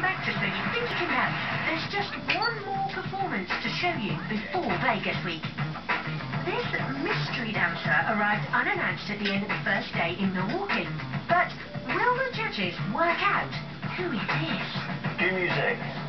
There's just one more performance to show you before Vegas Week. This mystery dancer arrived unannounced at the end of the first day in Milwaukee. But will the judges work out who it is? Do music.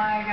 my